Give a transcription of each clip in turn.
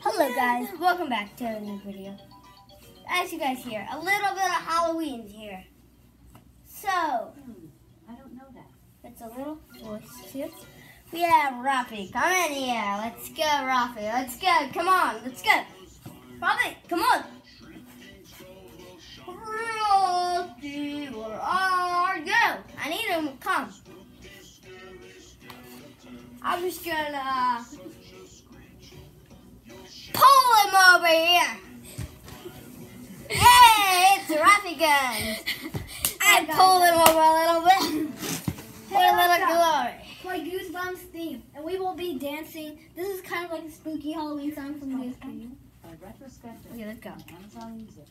Hello guys, welcome back to a new video. As you guys hear, a little bit of Halloween here. So, hmm, I don't know that. it's a little voice too. We have Rafi, come in here. Let's go, Rafi. Let's go. Come on, let's go. Rafi, come on. Rafi, where are you? I need him come. I'm just gonna uh, pull him over here. Hey, it's Rafi gun. I pulled him over a little bit. For a little glory. Play Goosebumps theme, and we will be dancing. This is kind of like a spooky Halloween song from Goosebumps. By retrospective. Okay, let's go. Amazon Music.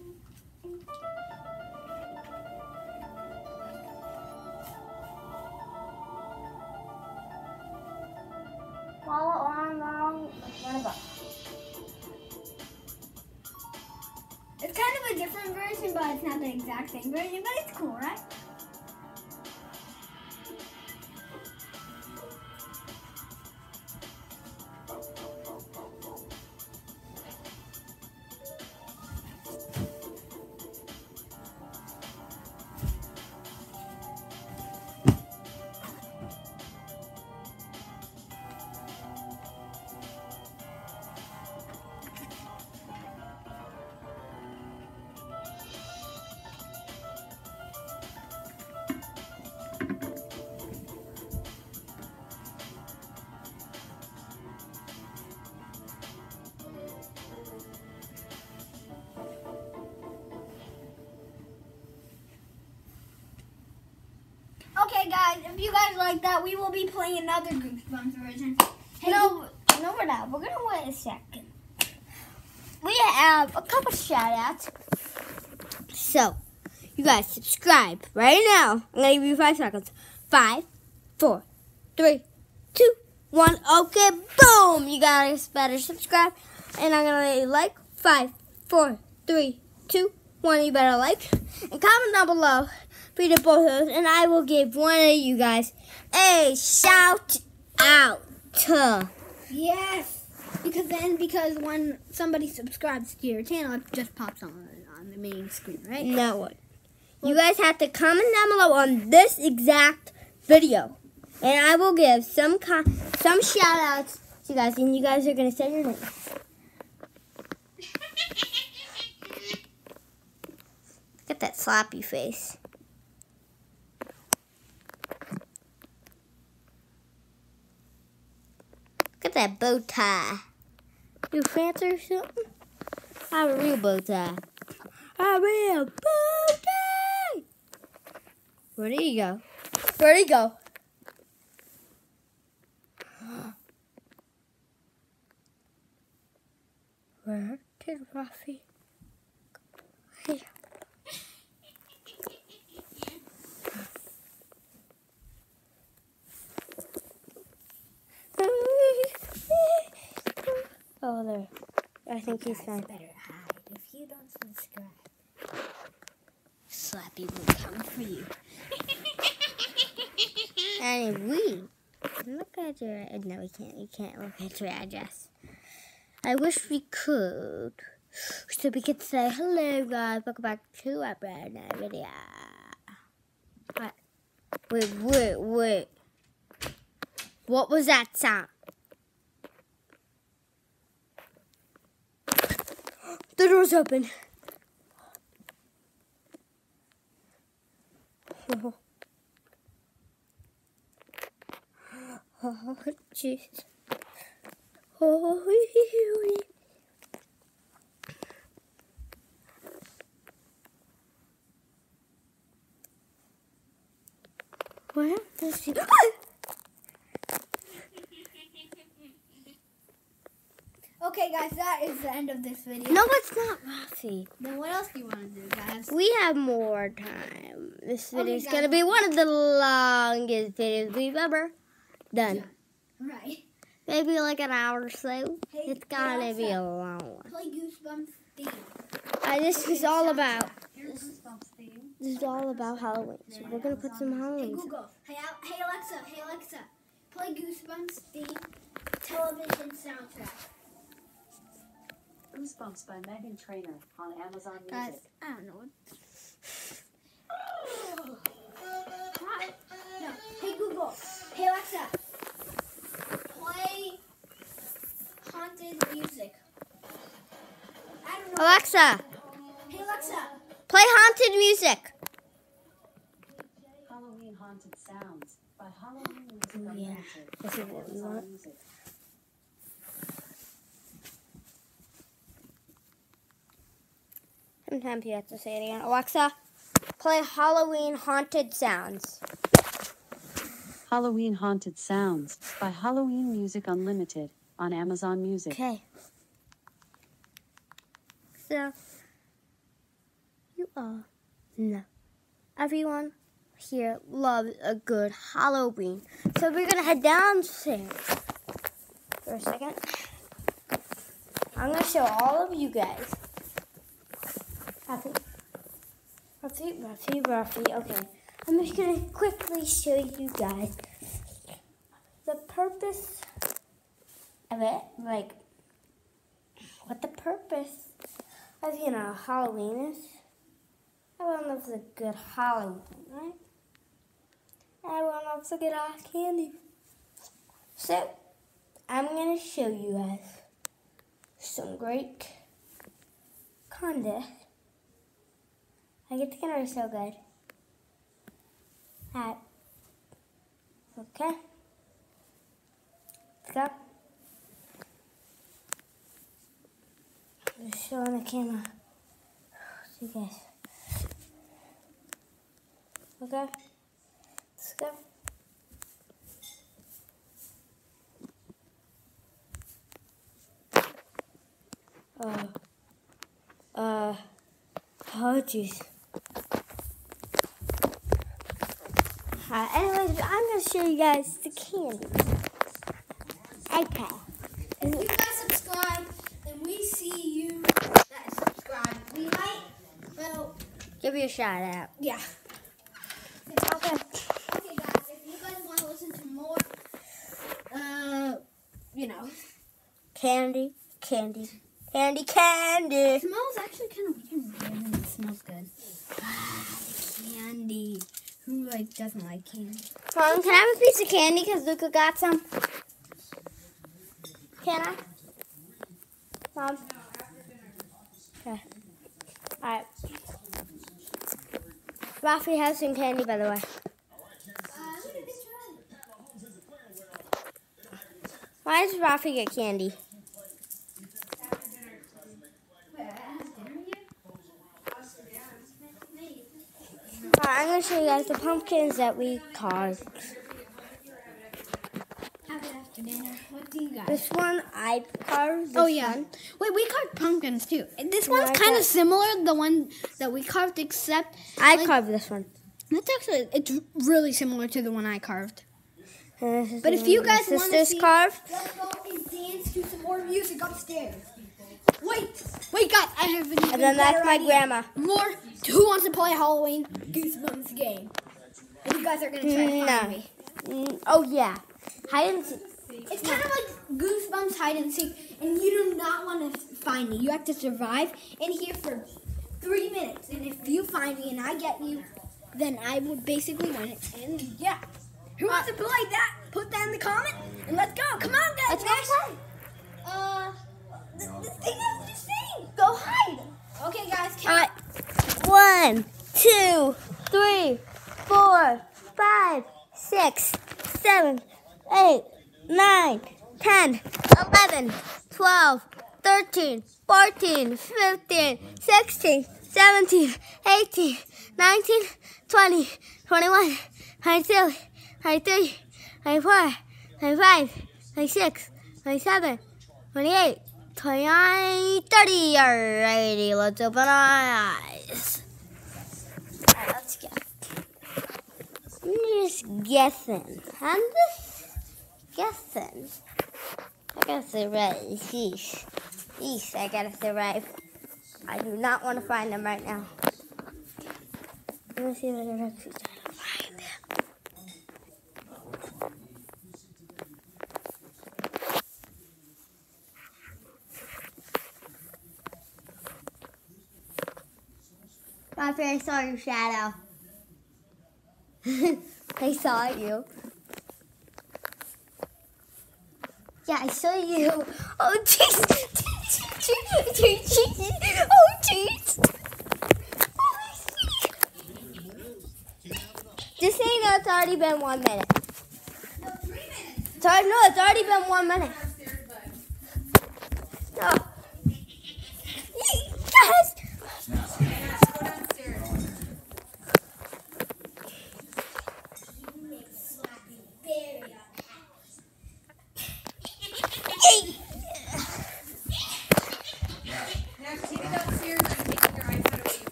Follow on it's not the exact same version. But it's cool, right? Version. Hey, No, no, we're not. We're gonna wait a second. We have a couple shout outs. So, you guys subscribe right now. I'm gonna give you five seconds. Five, four, three, two, one. Okay, boom! You guys better subscribe. And I'm gonna like five, four, three, two, one. You better like and comment down below. Read both of those, and I will give one of you guys a shout out. Yes, because then because when somebody subscribes to your channel, it just pops on on the main screen, right? No one. You guys have to comment down below on this exact video. And I will give some some shout outs to you guys, and you guys are going to say your name. Look at that sloppy face. Look at that bow tie. You fancy or something? I have a real bow tie. I have a real bow tie. Where did he go? Where did he go? Where did Ruffy go? Hey. Oh, there. I think he's fine. better hide if you don't subscribe. Slappy will come for you. and we look at your no, we can't. You can't look at your address. I wish we could, so we could say hello, guys. Welcome back to our brand new video. What? Wait, wait, wait. What was that sound? The door's open. Oh, oh jeez. Oh, Where does she? Okay, guys, that is the end of this video. No, it's not, Rafi. Then what else do you want to do, guys? We have more time. This video is guys. gonna be one of the longest videos we've ever done. Right. Maybe like an hour or so. Hey, It's gonna be a long one. Play Goosebumps theme. Uh, this is all about. Theme. This is all about Halloween. So we're gonna put some Hey Halloween. Google. Hey, Al- hey Alexa. Hey Alexa. Play Goosebumps theme television soundtrack. Goosebumps by Meghan Trainor on Amazon Music. Guys, I don't know what. Hi. No. Hey Google. Hey Alexa. Play haunted music. I don't know. Alexa, Hey Alexa. play haunted music. Halloween Haunted Sounds by Halloween Music Unlimited this is on what we Amazon want. Music. Sometimes you have to say it again. Alexa, play Halloween haunted sounds. Halloween Haunted Sounds by Halloween Music Unlimited on Amazon Music. Okay. So, you all know everyone here loves a good Halloween. So we're gonna head downstairs for a second. I'm gonna show all of you guys. Ruffy, Ruffy, Ruffy, Ruffy. Okay, I'm just gonna quickly show you guys the purpose of it, like what the purpose of you know Halloween is. Everyone loves a good Halloween, right? Everyone loves a good ass candy. So I'm gonna show you guys some great content. I get the camera so good. Alright. Okay. Let's go. Just showing the camera. So you guys. Okay. Let's go. Uh. Uh. Oh, jeez. Uh, anyways, I'm gonna show you guys the candy. Okay. If you guys subscribe and we see you that subscribe, we might. Well, Give you a shout out. yeah. Okay. Okay, guys, if you guys want to listen to more, uh, you know, Candy, candy, candy, candy. it smells actually kind of weird and it smells good. Ah, the candy. Like doesn't like candy? Mom, can I have a piece of candy? Because Luca got some. Can I? Mom? Okay. Alright. Rafi has some candy, by the way. Why does Rafi get candy? Alright, I'm going to show you guys the pumpkins that we carved. Have it after dinner. What do you guys? This one I carved. This Oh yeah. one. Wait, we carved pumpkins too. This No, one's kind of similar, to the one that we carved, except I Like- carved this one. it's actually it's really similar to the one I carved. And this is But if you guys wanna sisters see- carved. Let's go and dance to some more music upstairs. Wait, wait, guys, I have an even And then that's my idea. grandma. More. Who wants to play Halloween Goosebumps game? And you guys are gonna try to find me. Mm, oh yeah. Hide and seek. It's kind of like Goosebumps hide and seek, and you do not want to find me. You have to survive in here for three minutes, and if you find me and I get you, then I would basically win it. And yeah, who wants to play that? Put that in the comment, and let's go. Come on, guys. Let's go play. Uh, the, the thing is just saying, go hide. Okay, guys. All Count. One, two, three, four, five, six, seven, eight, nine, ten, eleven, twelve, thirteen, fourteen, fifteen, sixteen, seventeen, eighteen, nineteen, twenty, twenty-one, twenty-two, twenty-three, twenty-four, twenty-five, twenty-six, twenty-seven, twenty-eight. 29, 30, alrighty, let's open our eyes. Let's go. I'm just guessing. I'm just guessing. I gotta survive. Yeesh. Yeesh, I gotta survive. I do not want to find them right now. Let me see if I can actually try to find them. Rafi, I saw your shadow. I saw you. Yeah, I saw you. Oh, jeez. Oh, jeez. Oh. Just you know, it's already been one minute. No, three minutes. Already, no, it's already been one minute.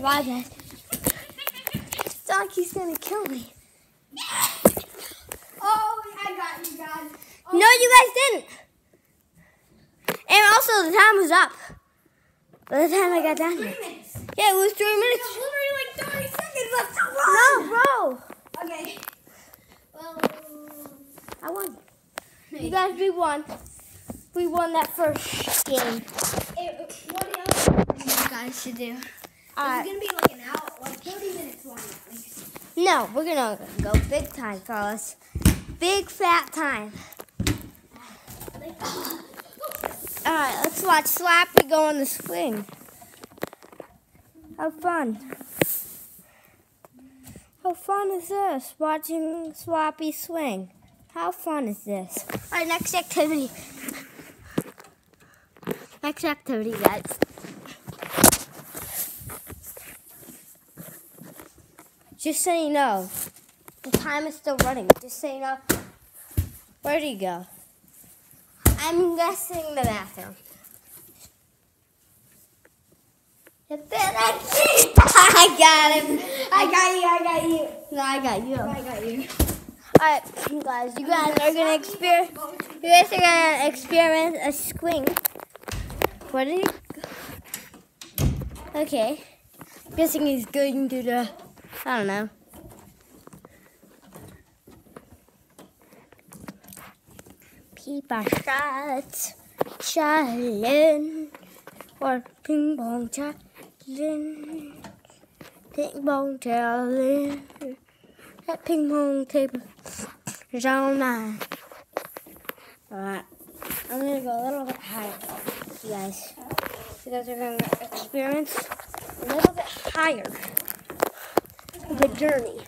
Survive that. Donkey's gonna kill me. Oh, I got you guys. Oh. No, you guys didn't. And also, the time was up. By the time I got down Three here. minutes. Yeah, it was three minutes. There's literally like 30 seconds left to No, bro. Okay. Well, I won. You guys, we won. We won that first game. it, what else you guys should do? Alright. It's uh, gonna be like an hour, like 30 minutes long. No, we're gonna go big time, fellas. Big fat time. Alright, let's watch Slappy go on the swing. How fun. How fun is this? Watching Slappy swing. How fun is this? Alright, next activity. Next activity, guys. Just so you know, the time is still running. Just so you know. Where'd he go? I'm guessing the bathroom. I got him. I got you, I got you. No, I got you. I got you. Alright, you guys, you guys are gonna experience. You guys are gonna experience a swing. What did he? Okay. Guessing he's going to the. I don't know. People shots, challenge, or ping pong challenge, ping pong challenge. That ping pong table is all mine. Alright, I'm gonna go a little bit higher, you guys. You guys are gonna experience a little bit higher the journey.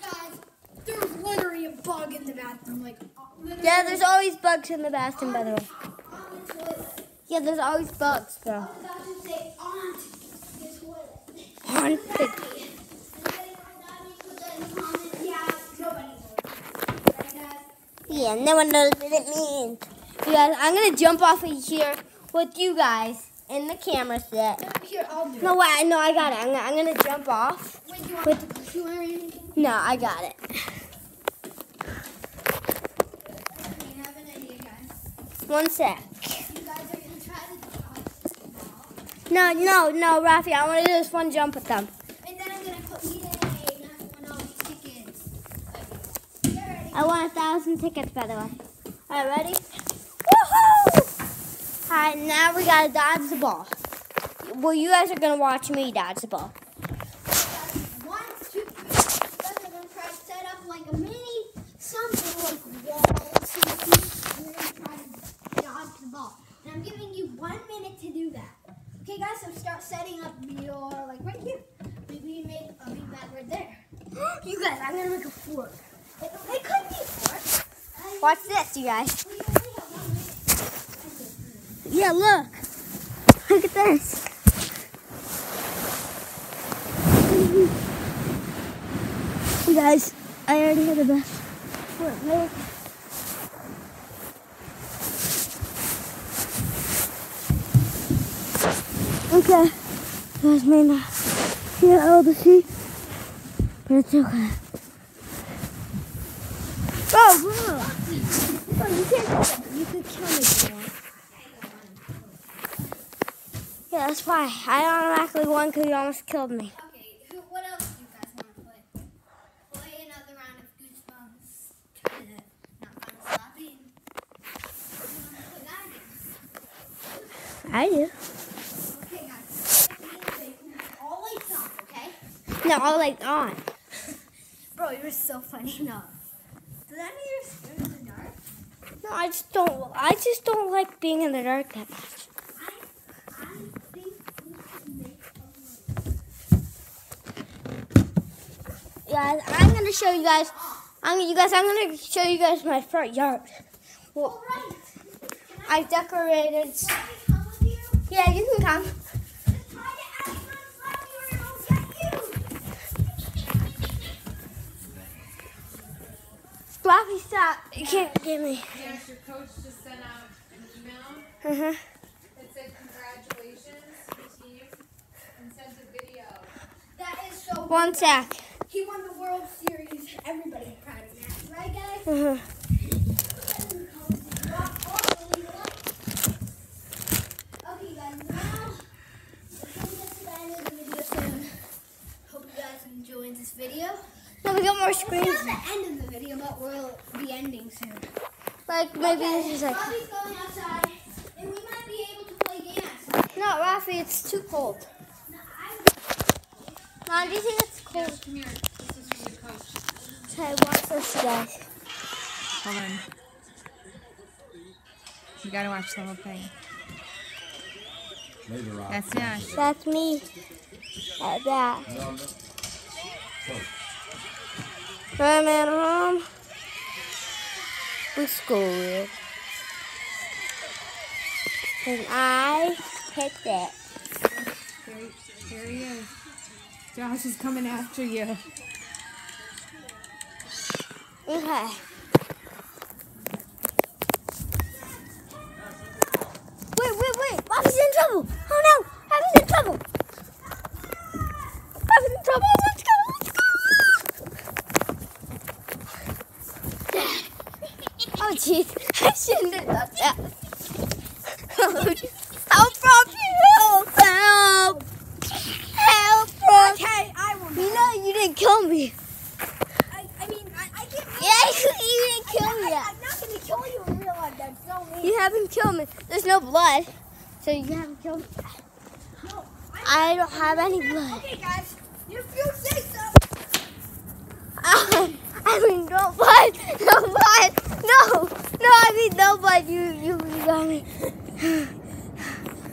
Guys, there's literally a bug in the bathroom. Like, uh, Yeah, there's always bugs in the bathroom, by the way. On the toilet. Yeah, there's always bugs, bro. I was about to say on the toilet. Haunted. Anybody know that? Put that in the comments. Yeah, nobody knows. Right, guys? Yeah, no one knows what it means. You guys, I'm gonna jump off of here with you guys in the camera set. No, here, I'll do. No, wait, no, I got it. I'm gonna, I'm gonna jump off. Wait, do you want With- to you or anything? No, I got it. Okay, I have an idea, guys. One sec. You guys are gonna try to No, no, no, Rafi, I want to do this one jump with them. And then I'm gonna put eat it and that's these tickets. Like, get ready. I want a thousand tickets, by the way. All right, ready? Woohoo! All right, now we gotta dodge the ball. Well, you guys are gonna watch me dodge the ball. One, two, three. You guys are gonna try to set up like a mini something like wall so you can and then try to dodge the ball. And I'm giving you one minute to do that. Okay, guys, so start setting up your like right here. Maybe you make a big bag right there. You guys, I'm gonna make a fort. It, it could be four. I- Watch this, you guys. we only have one minute. Yeah, look. Look at this. You guys, I already had the best fort. Look. okay. You guys may not be able to see, but it's okay. Oh. Oh, you can't. You could kill me. Yeah, that's why. I automatically won because you almost killed me. Okay, who, what else do you guys want to play? Play another round of Goosebumps. Try to not find Slappy. Or do you want to play that again? I do. Okay, guys. All lights off, No, I'll like on. Bro, you're so funny. No. Does that mean you're scared of the dark? No, I just don't. I just don't like being in the dark that much. I, I think we can make Guys, I'm gonna show you guys. I'm you guys. I'm gonna show you guys my front yard. Well, All right. I decorated. Can I come with you? Yeah, you can come. Floppy, stop. You can't get me. Yes, your coach just sent out an email Uh huh. that said congratulations to the team and sent a video. That is so One sec. He won the World Series. Everybody's proud of that, right, guys? Uh huh. Okay, guys, now we're gonna get to the end of the video soon. Hope you guys enjoyed this video. No, we got more It's screens. not the end of the video, but we'll be ending soon. Like maybe this is like. Bobby's going outside, and we might be able to play games. No, Rafi, it's too cold. No, Mom, do you think it's cold? Yes, come here. This is from the coach. Okay, watch this, guys. Hold on. You gotta watch the whole thing. Later on. That's Nash. That's me. Like that. I'm at home. We school. And I picked it. Here, here he is. Josh is coming after you. Okay. Wait, wait, wait. Bobby's in trouble. Oh no. Bobby's in trouble. Bobby's in trouble. Let's go. Let's go. Oh, jeez. I shouldn't have done that. Oh, help, Rocky. Help. Help. Help, Rocky. Okay, I will. You know you didn't kill me. I, I mean, I, I can't. Yeah, you, you didn't kill me I, yet. I'm not gonna kill you in real life. That's so mean. You haven't killed me. There's no blood. So you haven't killed me. No, I don't have any blood. Okay, guys, if you say so. I mean, no blood. No blood. No. No, I mean, no blood. You, you, you got me.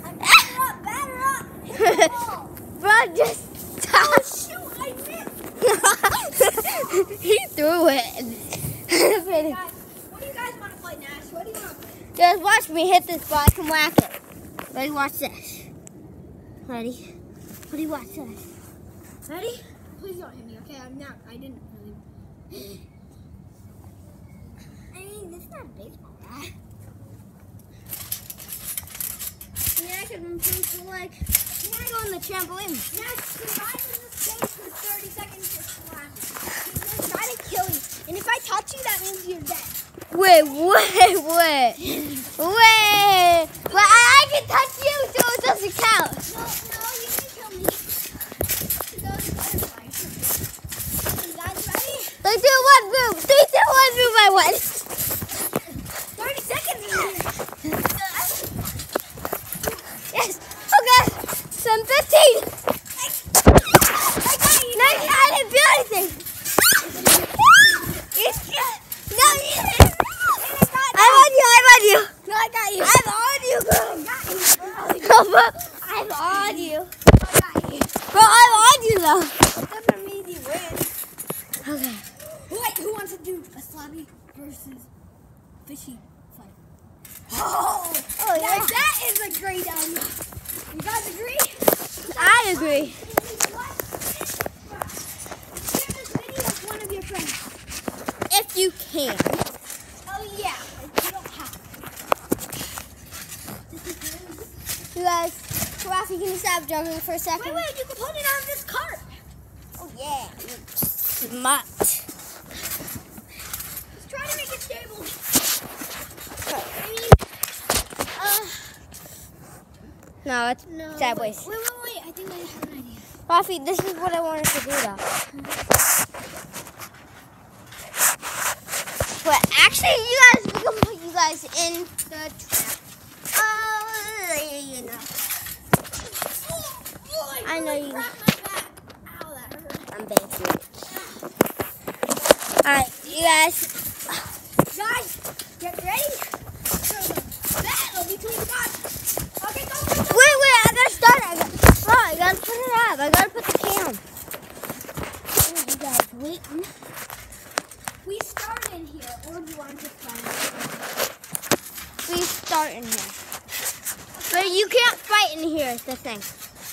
I'm batter up, batter up. Hit the ball. Bro, just stop. Shoot, I missed. he threw it. Pretty. Guys, what do you guys want to play, Nash? What do you want to play? Just watch me hit this ball. I can whack it. Ready? Watch this. Ready? Ready? Watch this. Ready? Please don't hit me, okay? I'm not. I didn't really. I mean, it's not a baseball bat. Yeah, I could improve the leg. Can go on the trampoline? Nash, survive in this game for 30 seconds to slap. He's gonna try to kill you. And if I touch you, that means you're dead. Wait, wait, wait. Wait. But I, I can touch you, so it doesn't count. No, no, you can kill me. Those butterflies. You guys? Three, two, one, move. Three, two, one, move. I won. 30 seconds. Yes. Okay. Some 15. No, I didn't do anything. You can't- No, you didn't. I'm on you. I'm on you. No, I got you. I'm on you, bro. I got you, bro. I'm on you. I got you. Bro, I'm on you, though. Doesn't mean you win. Okay. Wait, who wants to do a Slappy versus fishy fight? Oh, Oh, yeah. guys, that is a great idea. You guys agree? I agree. Share this video with one of your friends. If you can. Oh yeah, you don't have. You guys, Rafi, can you stop jogging for a second? Wait, wait, you can put it on this cart. Oh, yeah. Smart. Just try to make it stable. I mean, uh, no, it's No. sideways. Wait, wait, wait. I think I have an idea. Rafi, this is what I wanted to do, though. But actually, you guys, we can put you guys in the trap. Oh, you know. I know you- Grab my back. Ow, that hurt. I'm basic. Alright, you guys. Guys, get ready for the battle between gods. Okay, go, go, go. Wait, wait, I gotta start it. I gotta, oh, I gotta put it up. I gotta put the cam. Oh, you guys waiting? We start in here, or do you want to find We start in here. You can't fight in here, the thing.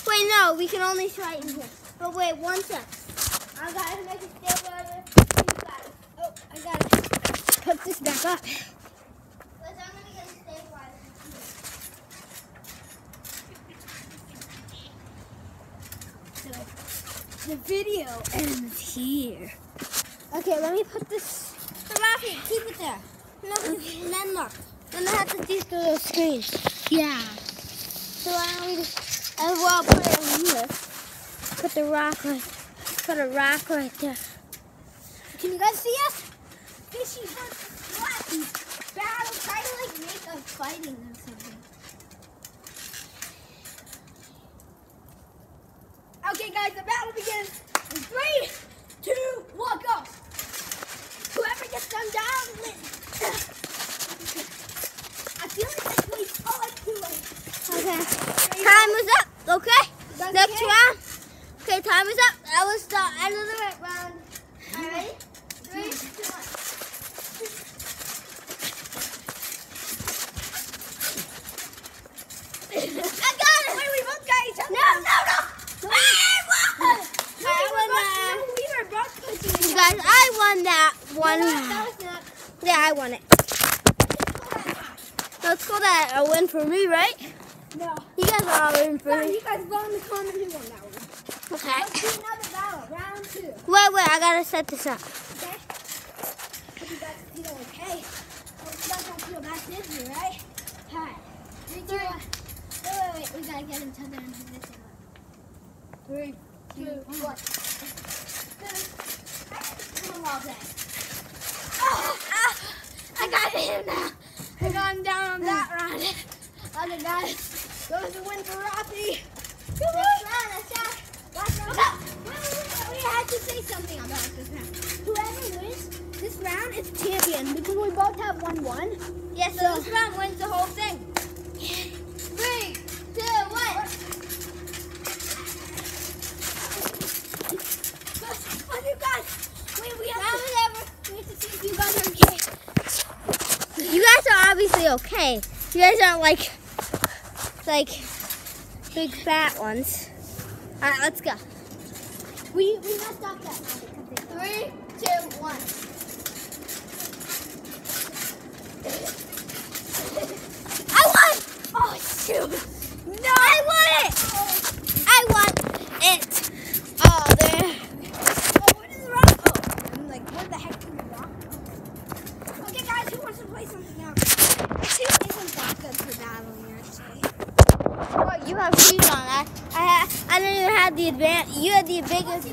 Wait, no, we can only fight in here. But wait, one sec. I gotta make stabilizer. You. Oh, I gotta put this back up. Wait, I'm gonna get a stabilizer. The video ends here. Okay, let me put this. Rafi, keep it there. No, then look. Then I have to do the little screens. Yeah. So why we just, and we'll put it here. Put the rock right, put a rock right there. Can you guys see us? Fishy versus Flappy. Battle. Try to like make us fighting or something. Okay, guys, the battle begins in three, two, one, go. Whoever gets them down wins. I feel like that's way oh, it's too late. Okay. Time is up, okay? That's Next okay. round. Okay, time is up. That was the end of the round. All right? Three, two, one. I got it. Wait, we both got each other. No, no, no. I won. I won that. We were both You guys, I won that one. That. Yeah, I won it. Let's call that a win for me, right? No. You guys are all win for No, me. you guys vote in the comment who won that one. Okay. Let's do another battle, round two. Wait, wait, I gotta set this up. Okay? Hope you guys feel okay. Hope you guys don't feel dizzy, right? Alright. Three, two, one. Wait, wait, wait. We gotta get each other in position. Three, two, one. Come all day. Oh, ah, I got him now. I got him down on that round. Okay, guys. That was a win for Rafi. Next round, let's. Last round. Wait, wait, wait, We had to say something about this round. Whoever wins this round is champion because we both have one one. Yeah, so this round wins the whole thing. Three, two, one. Oh, you guys. Wait, we have to, we have to see if you guys are okay. You guys are obviously okay. You guys aren't like, like, big fat ones. All right, let's go. We we messed up that round. because they- Three, two, one. I won! Oh shoot! No! I won it! I won it! Oh, there. Oh, what is wrong? Oh, I'm like, what the heck is wrong? Okay, guys, who wants to play something else? Actually, isn't that good for battling, actually. Well, you have shoes on. I, I, ha- I don't even have the advantage. You had the biggest.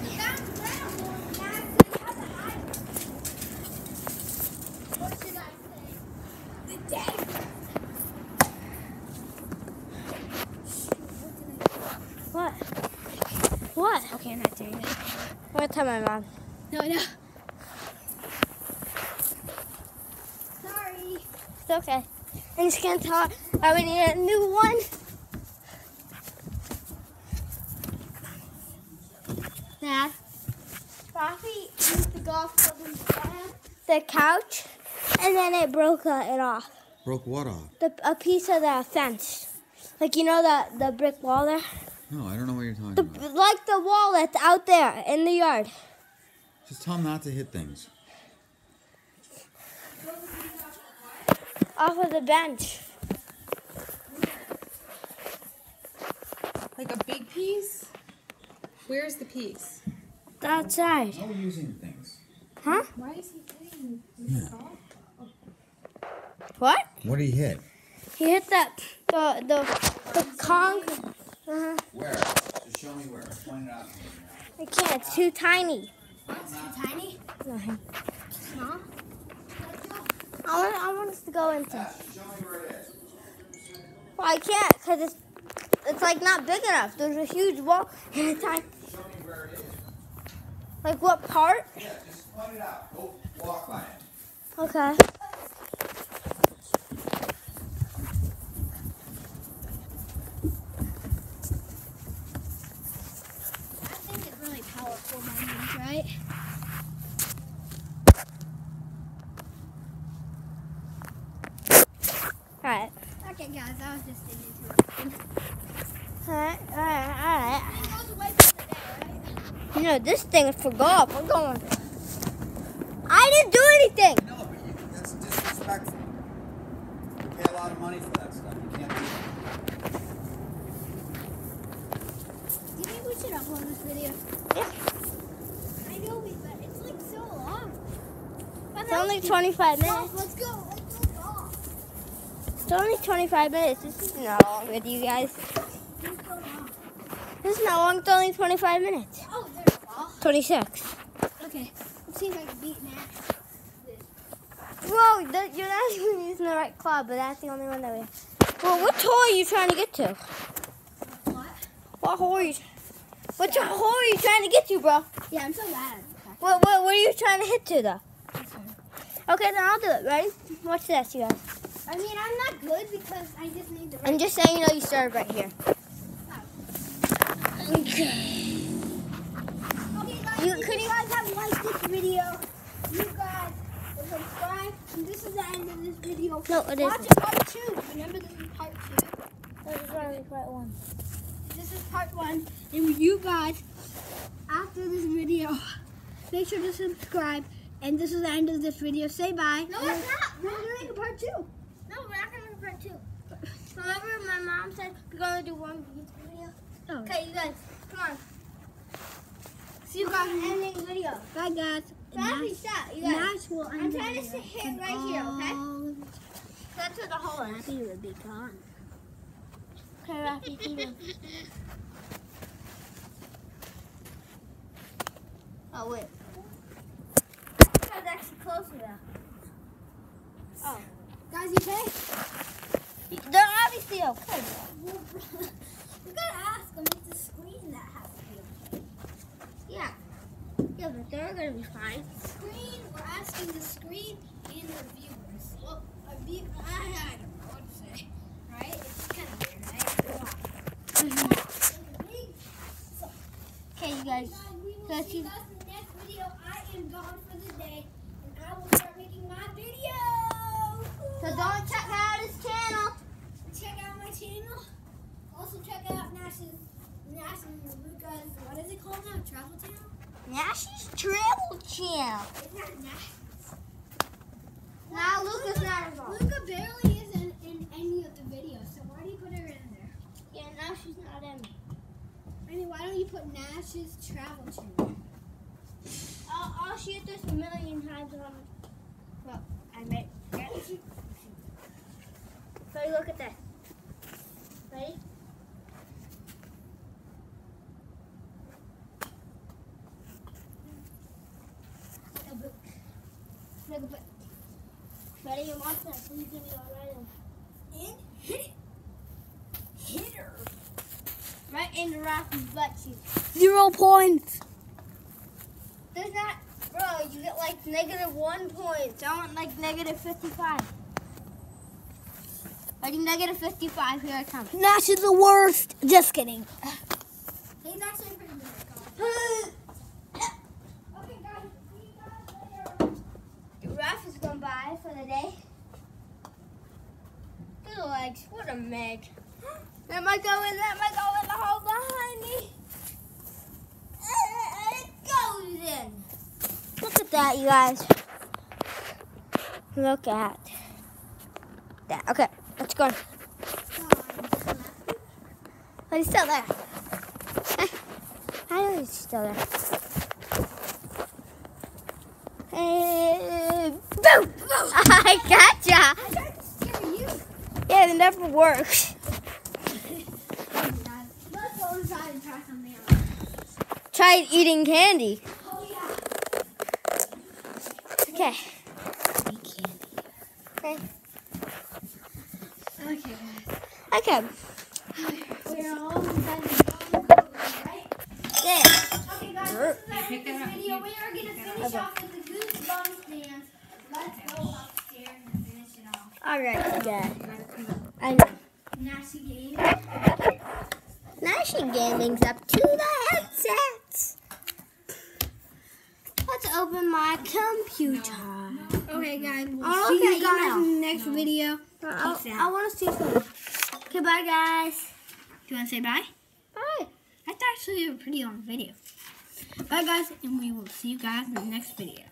What? What? Okay, I'm not doing that. I'm gonna tell my mom. No, no. Sorry. It's okay. I'm just gonna tell her I need a new one. Dad, Rafi used the golf club and the couch, and then it broke uh, it off. Broke what off? The, a piece of the fence. Like, you know the, the brick wall there? No, I don't know what you're talking The, about. like the wall that's out there in the yard. Just tell him not to hit things. Off of the bench. Like a big piece? Where's the piece? Outside. No using things. Huh? Why is he hitting Yeah. What? What did he hit? He hit that the the the Kong. Uh, Where? Just show me where. Point it out. I can't. It's too tiny. It's too tiny. No. Small. I want I want us to go into. Show me where it is. Well, I can't because it's it's like not big enough. There's a huge wall and a tiny. Show me where it is. Like what part? Yeah, just point it out. Go walk by it. Okay. I think it's really powerful right? All right. Okay, guys, I was just thinking All right. All right. All right. It goes away for the day, right? You know this thing is for golf. We're going. I didn't do anything. No, but you, that's disrespectful. You pay a lot of money for that stuff. You can't do that. Do you think we should upload this video? Yeah. I know we, but it's like so long. It's only 25 minutes. Let's go. Let's go golf. It's only 25 minutes. This is not long with you guys. Let's go golf. This is not long. It's only 25 minutes. Oh, there's ball. 26. Okay. Let's see if I can beat Nat. Whoa, that, you're not even using the right club, but that's the only one that we. have. Well, what hole are you trying to get to? What? What hole are you? What hole are you trying to get to, bro? Yeah, I'm so bad. What, what, what are you trying to hit to, though? Okay, then I'll do it. Ready? Watch this, you guys. I mean, I'm not good because I just need the And just saying, you know, you serve right here. Oh. Okay. Okay, You- could you guys have liked this video, you guys subscribe. And this is the end of this video. No, it Watch isn't. part two. Remember, this is part two. This is only part one. This is part one. And you guys, after this video, make sure to subscribe. And this is the end of this video. Say bye. No, it's not. We're doing a part two. No, we're not gonna do part two. Remember, my mom said we're gonna do one YouTube video. Oh. Okay, you guys, come on. See you guys. Ending video. Bye, guys. Rafi, stop. You guys. Nash will I'm trying to here right here, okay? That's where the hole is. Happy will be gone. Okay, Rafi. Oh wait. That's actually closer now. Oh. Guys, you okay? They're obviously okay. we gotta ask them. It's the screen that has to be okay. Yeah. Yeah, but they're gonna be fine. Screen. We're asking the screen and the viewers. Well, a view. I, I don't know what to say. Right? It's kind of weird, right? Okay, you guys. Guys, we will Guys, see you- you guys in the next video. I am gone for the day, and I will start making my video. So don't check out his channel. check out my channel. Also check out Nash's Nash's Luca's what is it called now? Travel channel? Nash's Travel Channel. It's not Nash. Now Luca's not involved. Luca barely is in, in any of the videos, so why do you put her in there? Yeah, now she's not in. I mean, why don't you put Nash's travel channel? I'll, I'll shoot this a million times on. Well, I. Ready? Ready? Look at that. Ready? No, but Look at that. Ready? And watch that. Please give me all right. and hit it. Hit her. Right in the Rocky's butt cheek. Zero points. There's not. Bro, you get like negative one point. I want like negative 55. Ready? Negative 55. Here I come. Nash is the worst. Just kidding. He's actually pretty good. Okay, guys. See you guys later. The ref is going by for the day. Good legs. What a meg. That might go in. That might go in Look at that, you guys. Look at that. Okay, let's go. But he's still there. I know he's still there. And boom! I gotcha! Yeah, it never works. tried eating candy. Oh, yeah. Okay. Okay. Okay, guys. Okay. to say bye? Bye. That's actually a pretty long video. Bye, guys, and we will see you guys in the next video.